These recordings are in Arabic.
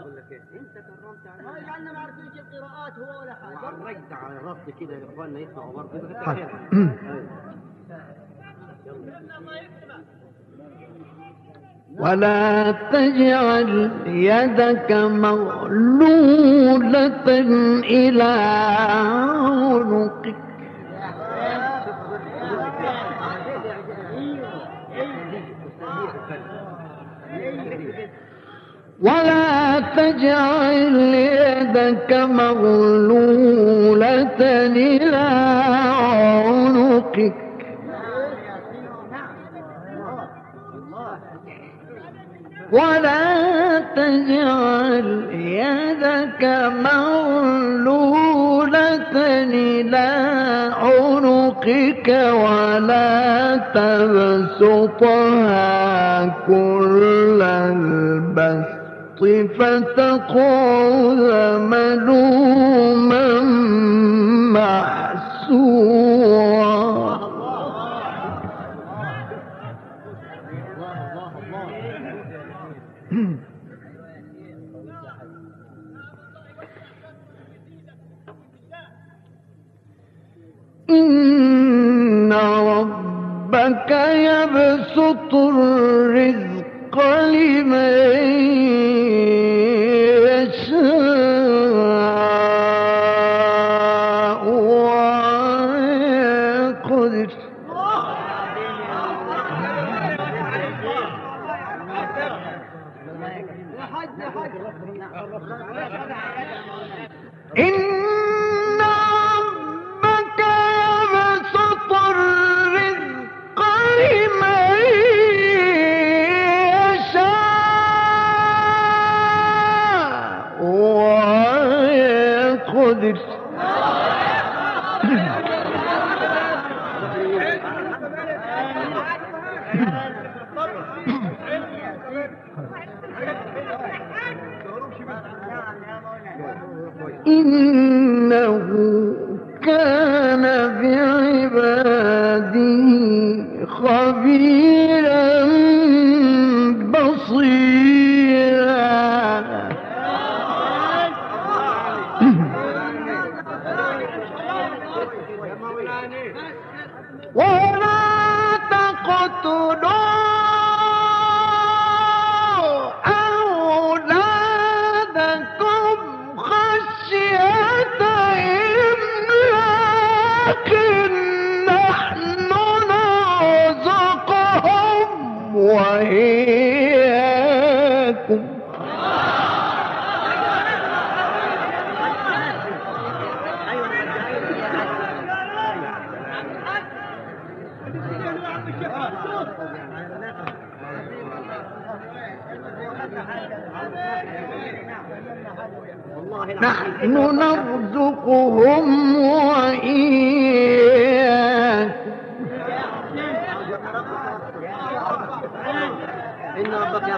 أقول لك إيه أنت كرمت ما عليه يجعلنا ما القراءات هو ولا حاجة. وعرجت على كده يا إخواننا يسمعوا برضه. حاضر. ولا تجعل يدك مغلولة إلى عنقك. ولا تجعل يدك مغلولة إلى عنقك. ولا تجعل يدك مغلولة إلى عنقك ولا تبسطها كل البسط. فتقعد ملوما محسورا إن ربك يبسط الرزق لمن نحن نرزقهم وإياكم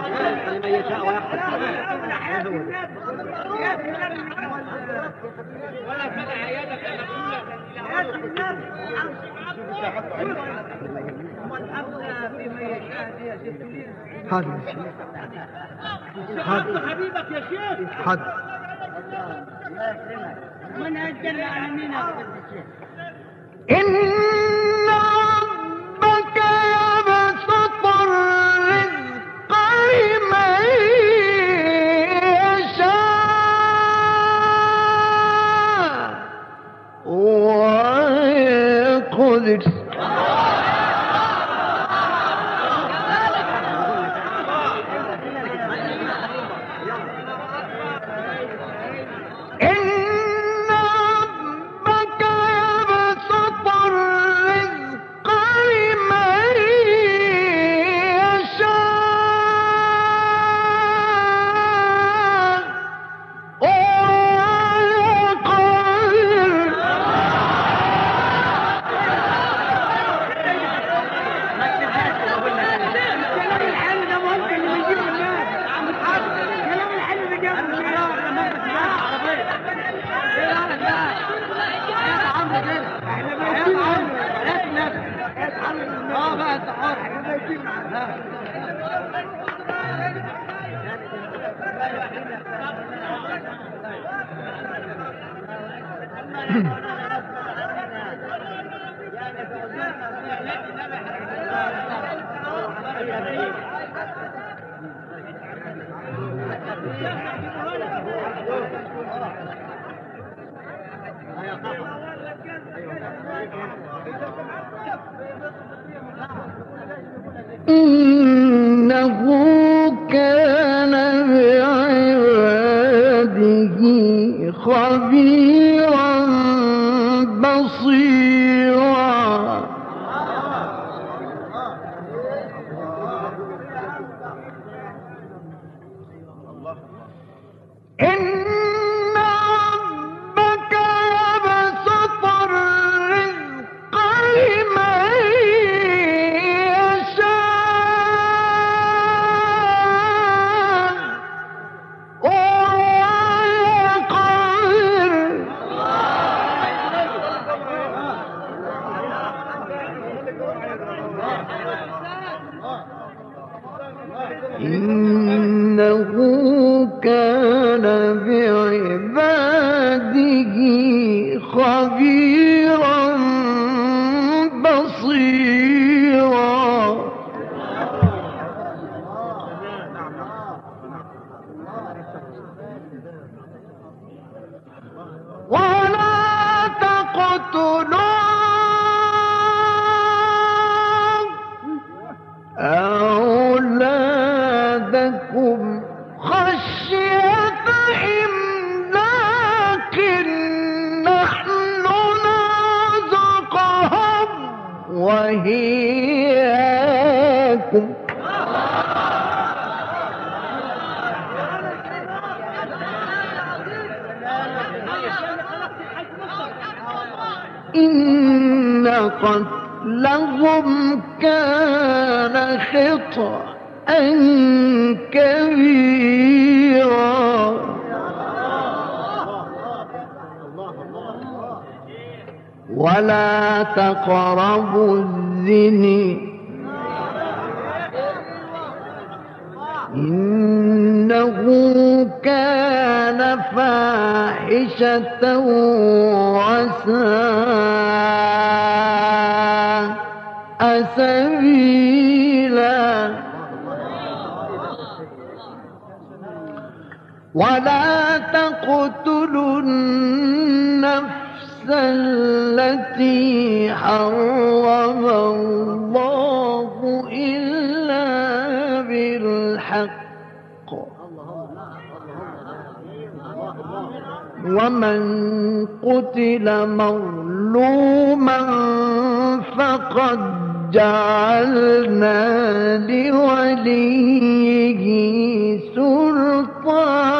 لمن حاضر حبيبك يا شيخ حاضر من على مين إن ربك ولا تقربوا الزنا إنه كان فاحشة وساء سبيلا ولا تقتلوا النفس التي حرم الله إلا بالحق. ومن قتل مظلوما فقد جعلنا لوليه سلطانا.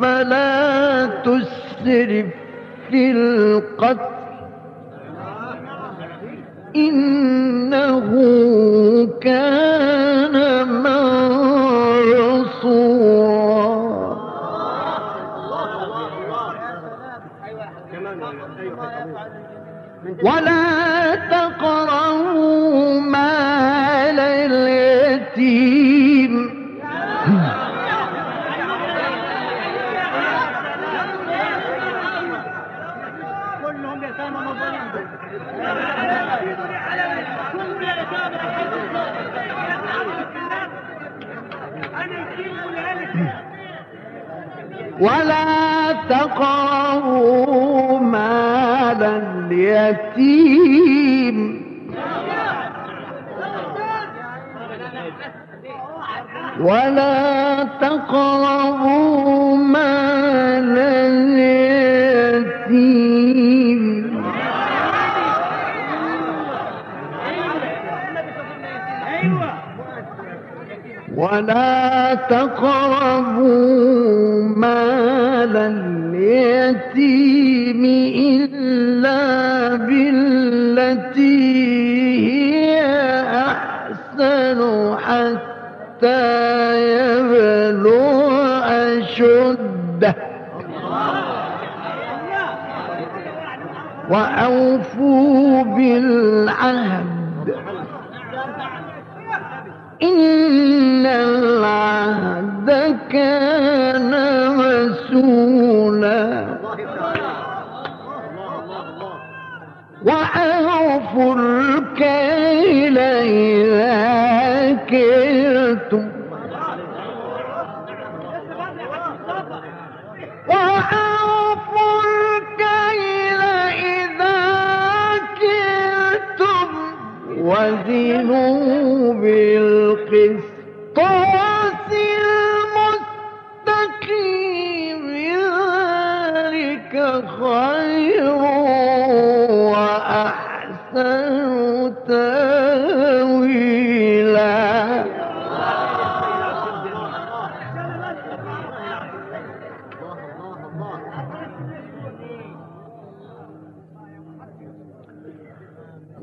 فلا تسرف في القتل إنه كان منصورا ولا تقربوا مال اليتيم. ولا تقربوا مال اليتيم. ولا إن العهد كان مسؤولا وأوفوا الكيل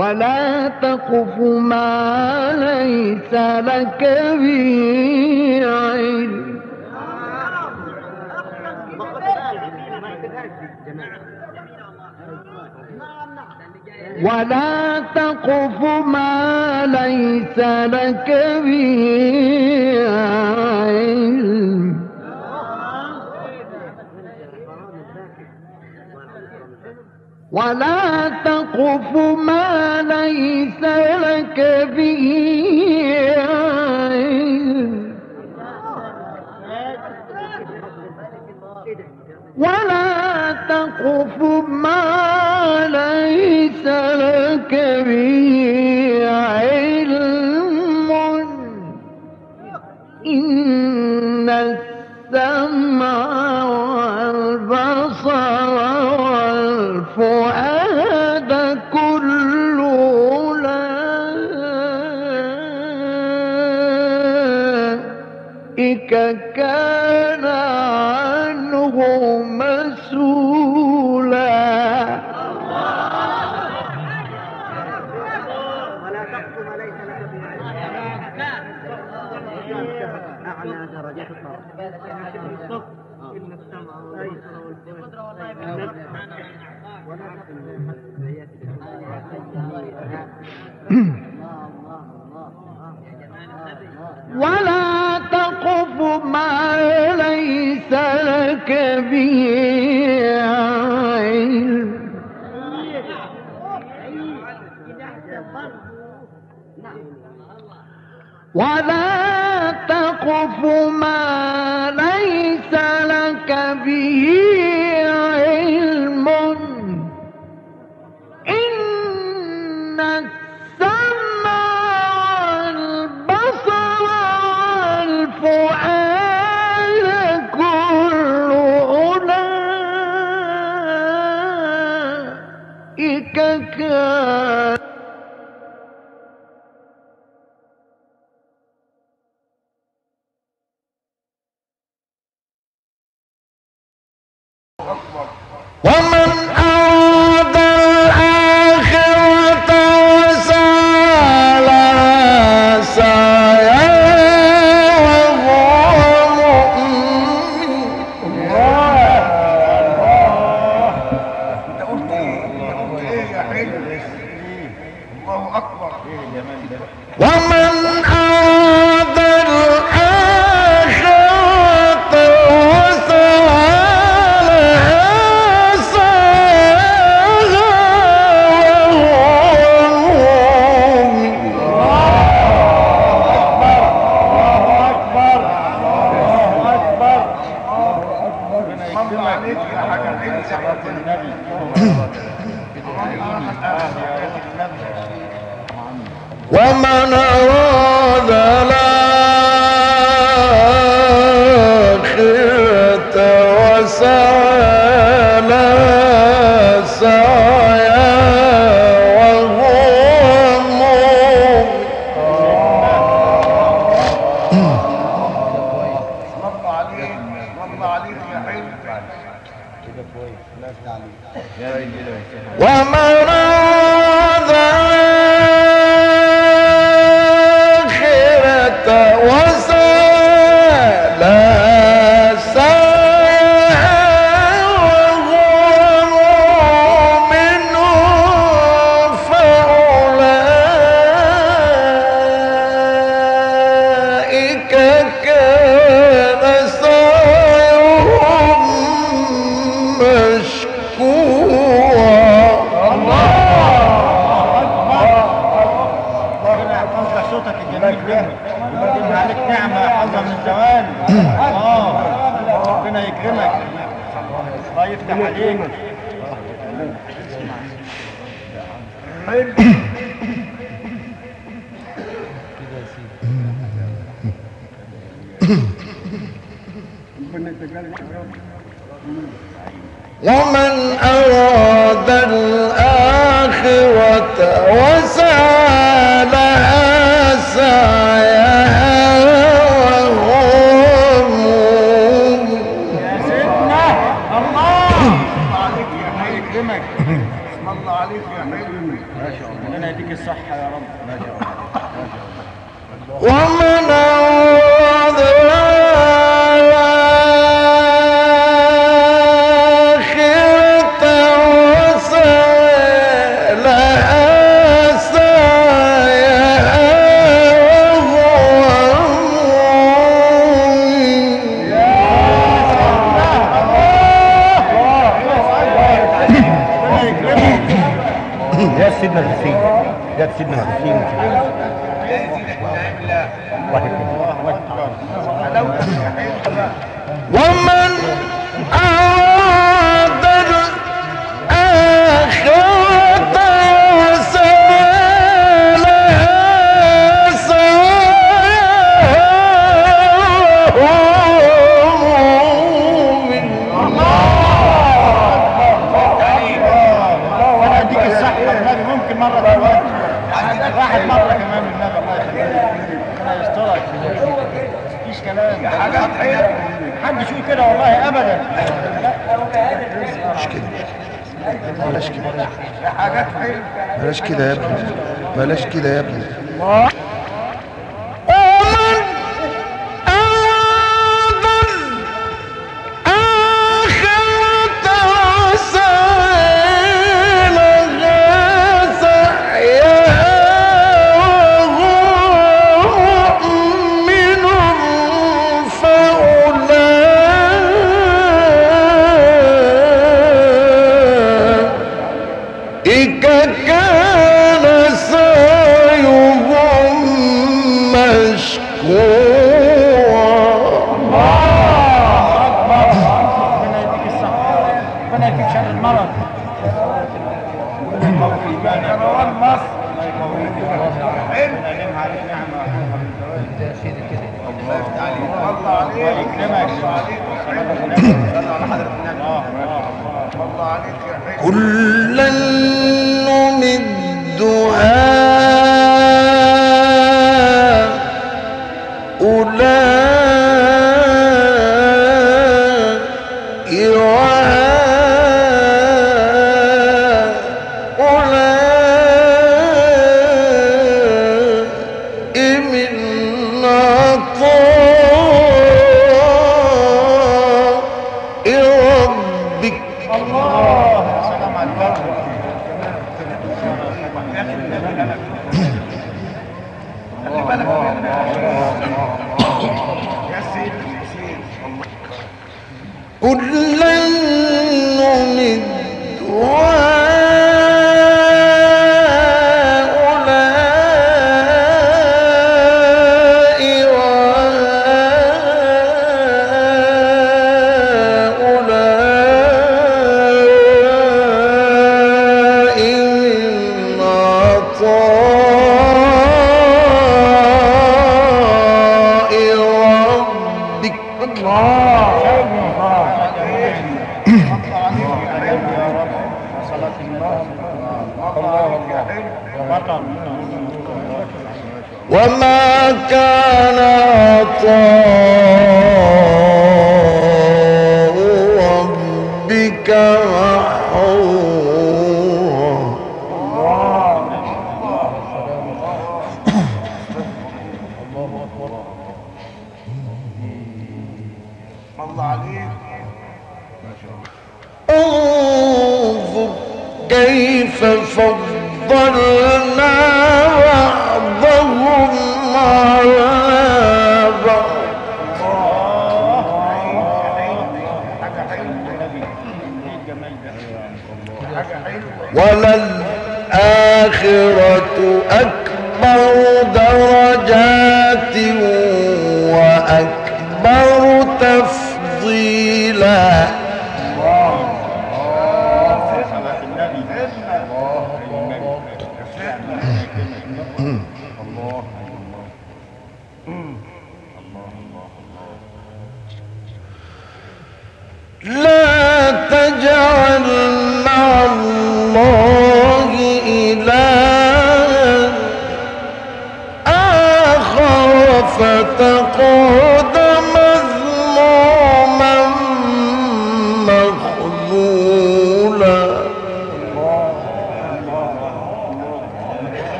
ولا تقف ما ليس لك به ولا تقف ما ليس لك به علم ولا تقف ما ليس لك به ولا تقف ما ولا تقف ما ليس لك به علم. ولا تقف ما لك عليك يا حلو كده كويس الله يفتح عليك ومرأة ومن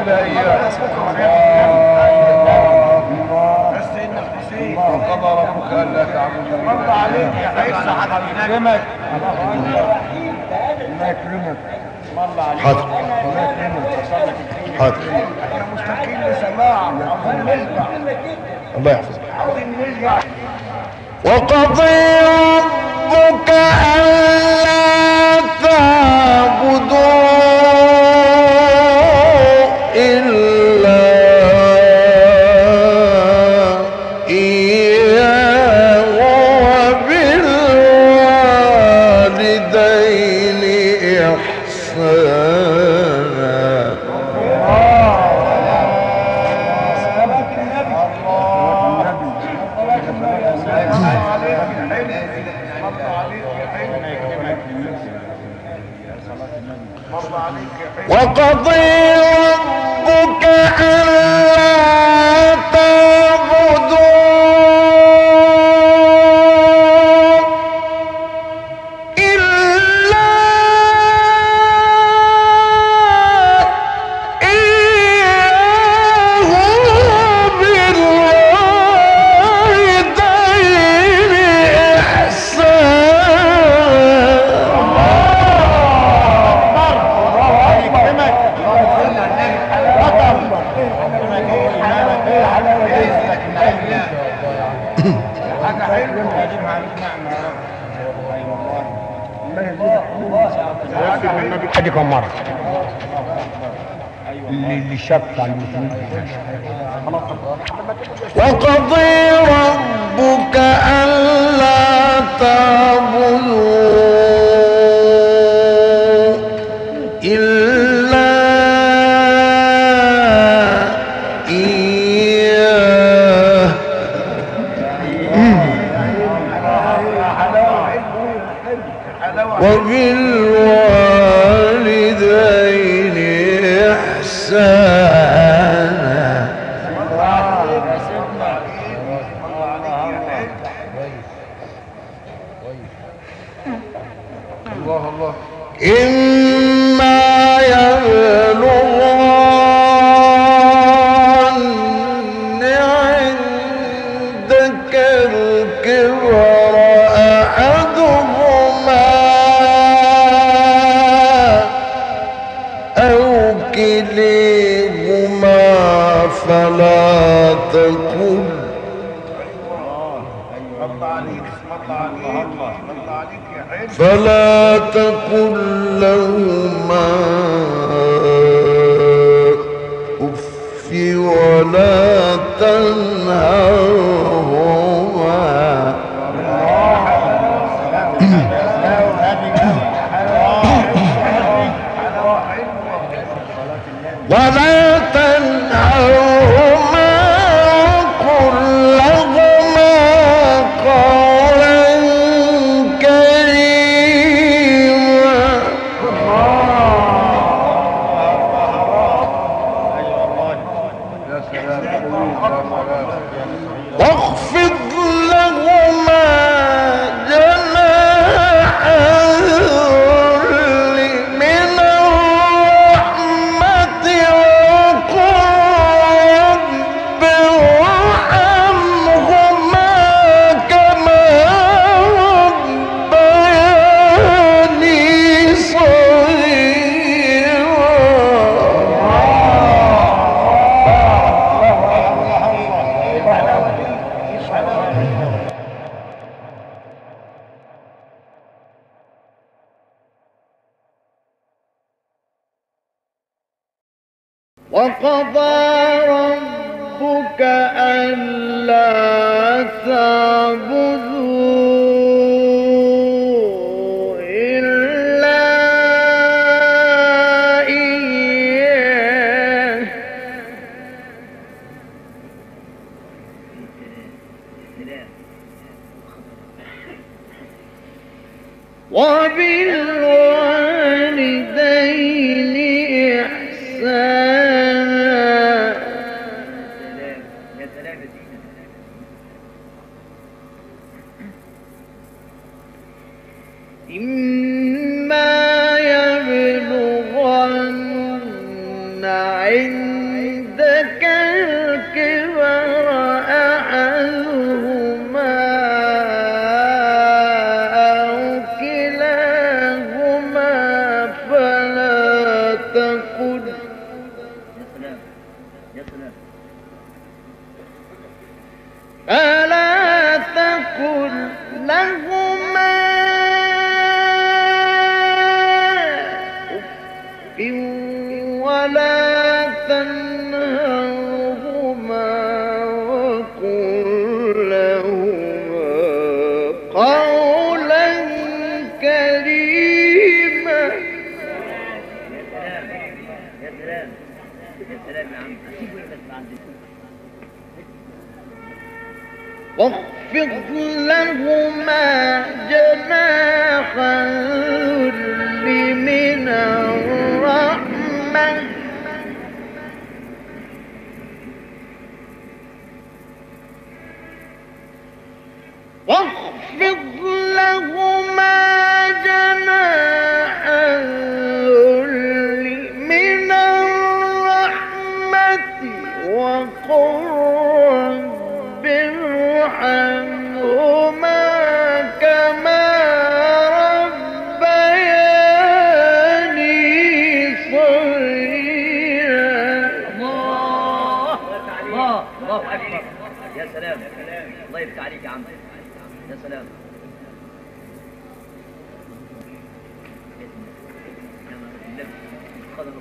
الا الله حاضر حاضر مستقيم لسماع الله يحفظك وقضي ربك أن أحدكم مرة. اللي شق المسلمين. وقضي ربك ألا تعبدوا. فلا تقل لهما أف ولا تنهر ربنا واخفض لهما جناح الذل من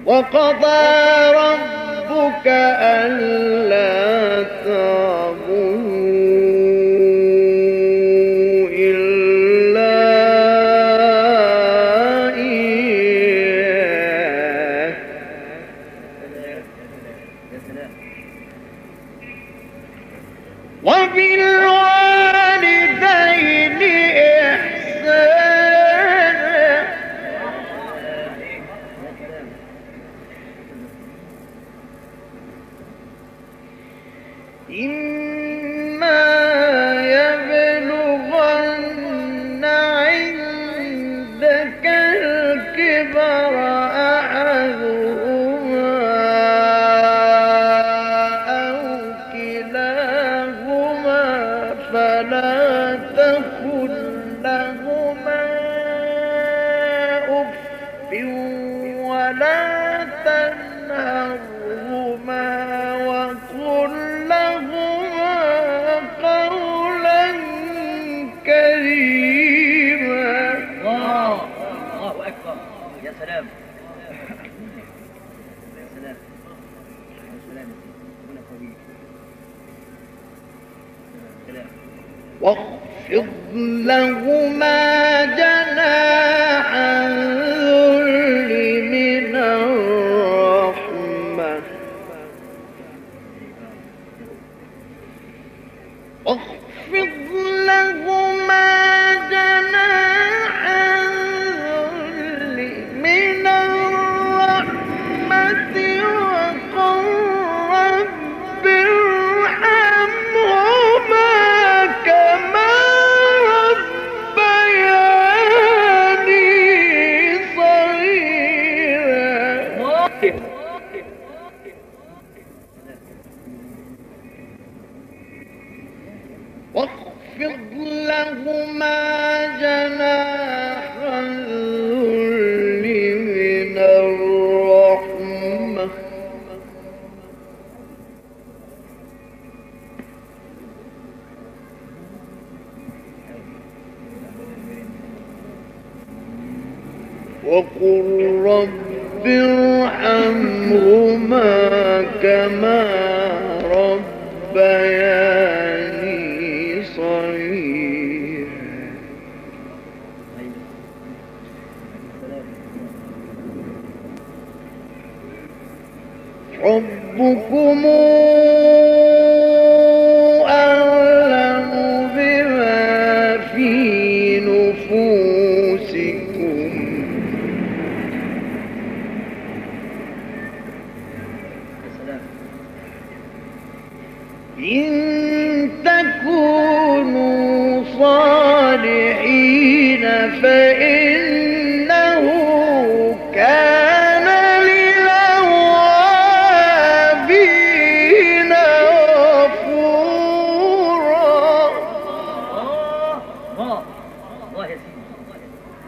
وقضى ربك ألا تعبد 因。Here.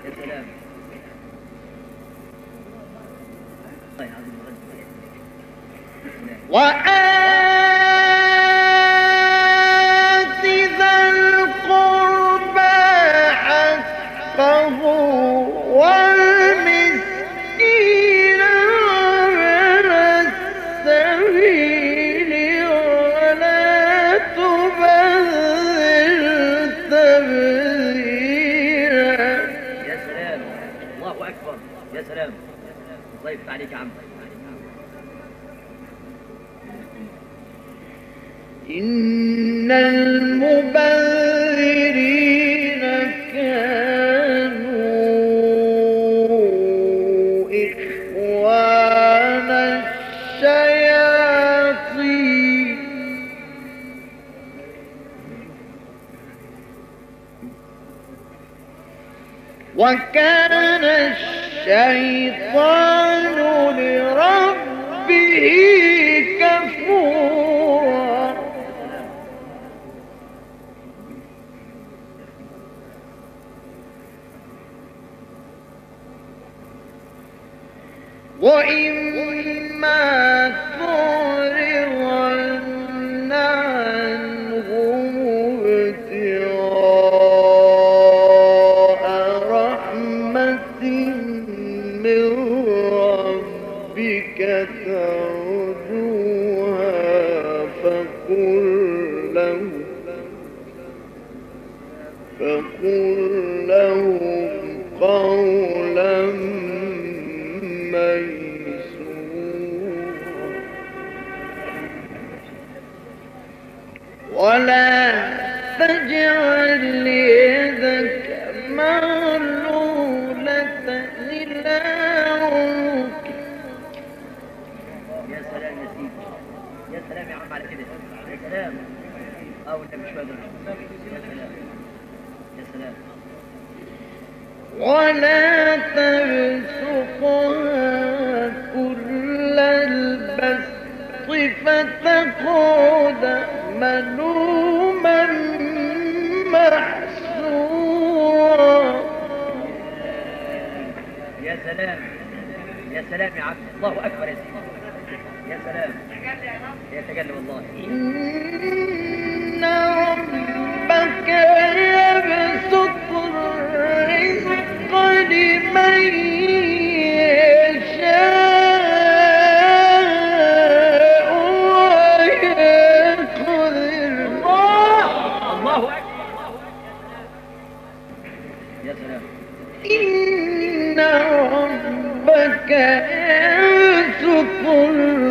يا عم. إن المبذرين كانوا إخوان الشياطين. وكان الشيطان لربه كفورا. وإما سلام. آه ولا مش هذا يا سلام. يا سلام. ولا تبسطها كل البسط فتقعد ملوما محسورا. يا سلام. يا سلام يا عبد. الله أكبر يا سيدي. يا سلام. يشاء ويقدر الله أكبر. يا سلام. إن ربك يبسط الرزق لمن يشاء ويقدر يا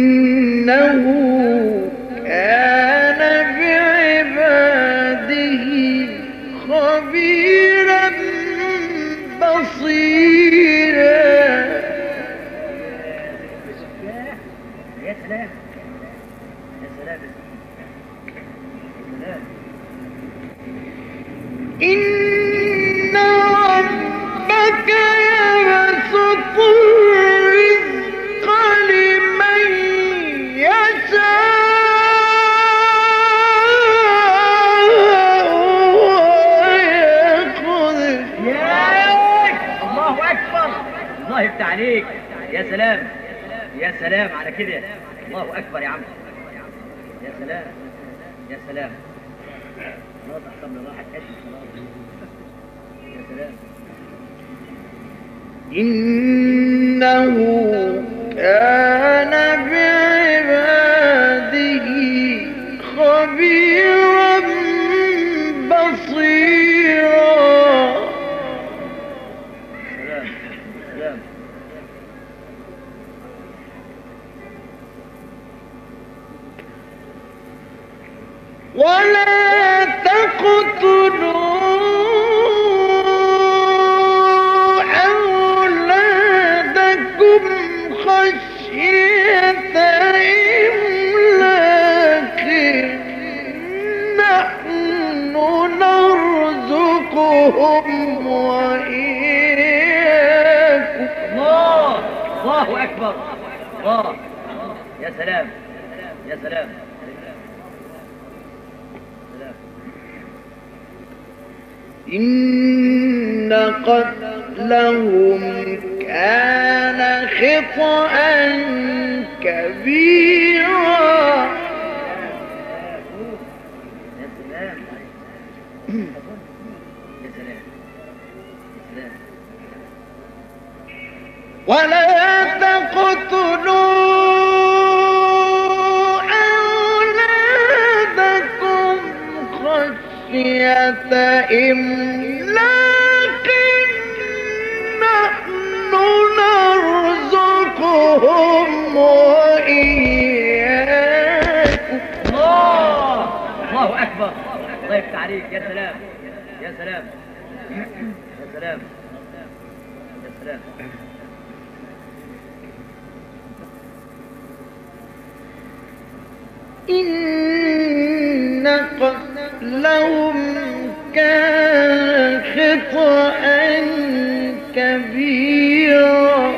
سلام. يا سلام على كده. الله أكبر يا عم. يا سلام. يا سلام. خلاص احسن من يا سلام. إنه كان بعباده الله أكبر. الله. يا سلام يا سلام. إن قتلهم كان خطأ كبيرا. ولا تقتلوا خشية إملاق نحن نرزقهم وإياكم. الله! الله أكبر! الله يفتح عليك يا سلام! يا سلام! يا سلام! يا سلام! إن قتلهم كان خطأ كبيرا.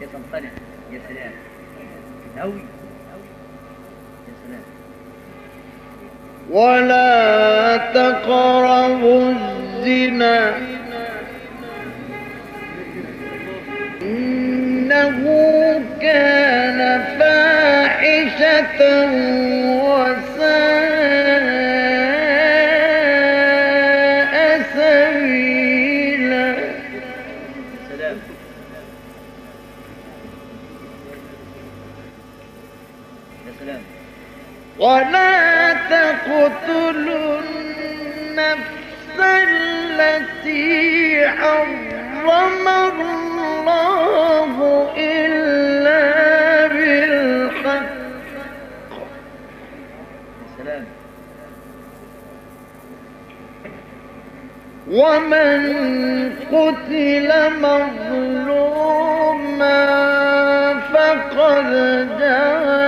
يا سلطنة يا سلام. أوي ولا تقربوا الزنا. إنه كان فاحشة ولا تقتلوا النفس التي حرم الله إلا بالحق. سلام. ومن قتل مظلوما فقد جعلنا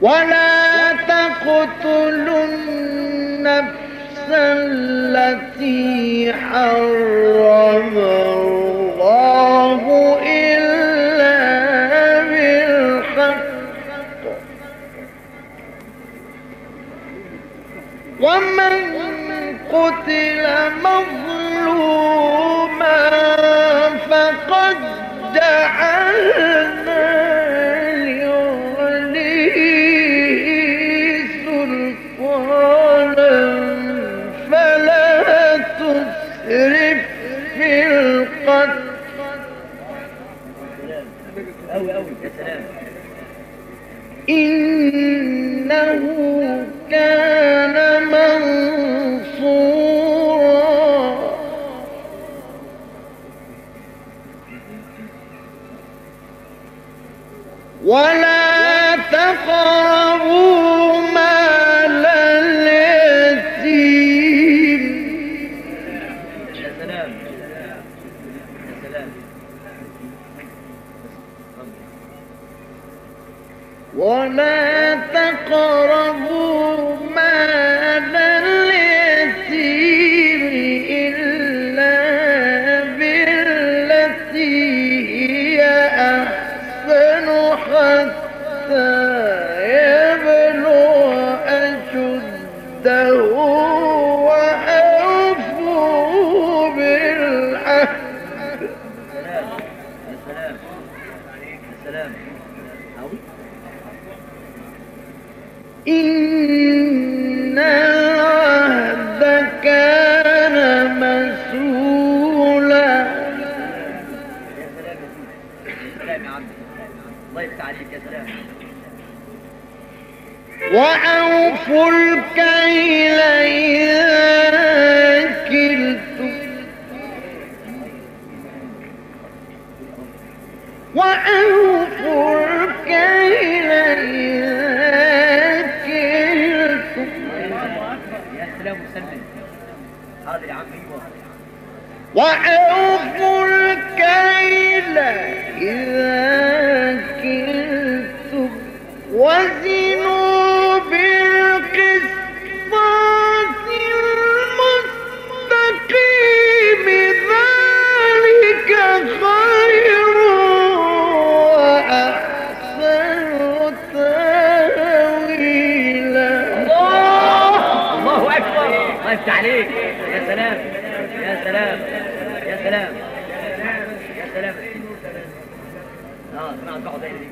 ولا تقتلوا النفس التي حرم الله إلا بالحق. ومن قتل مظلوما إنه كان وأوفوا الكيل إذا كلتم. وأوفوا الكيل إذا كلتم. يا سلام وسلم أيوه وأوفوا الكيل إذا عليك يا سلام يا سلام يا سلام يا سلام آه اسمع اربعه دايره دي.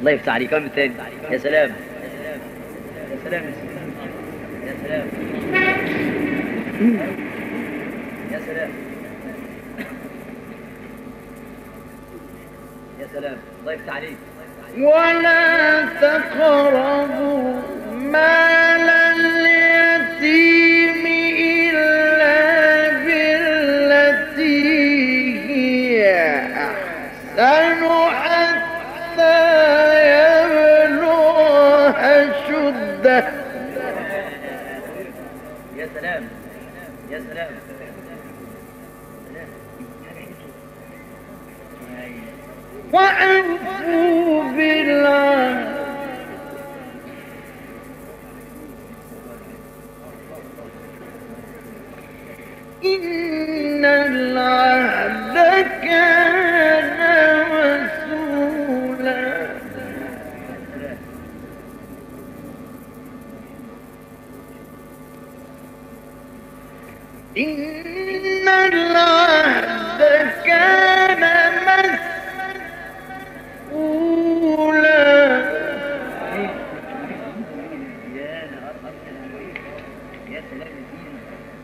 الله يفتح عليك كم تاني يا سلام يا سلام يا سلام يا سلام يا سلام الله يفتح عليك ولا تقربوا مال اليتيم إلا بالتي هي أحسن حتى يبلغ أشده. يا سلام. يا سلام. وأوفوا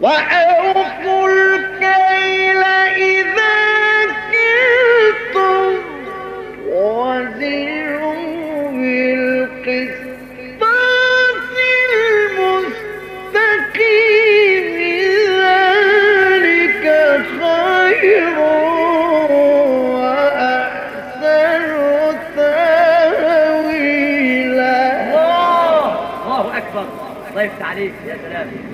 وأوفوا الكيل إذا كلتم ذلك خير وأحسن تاويلا. الله أكبر. الله يفتح عليك يا سلام.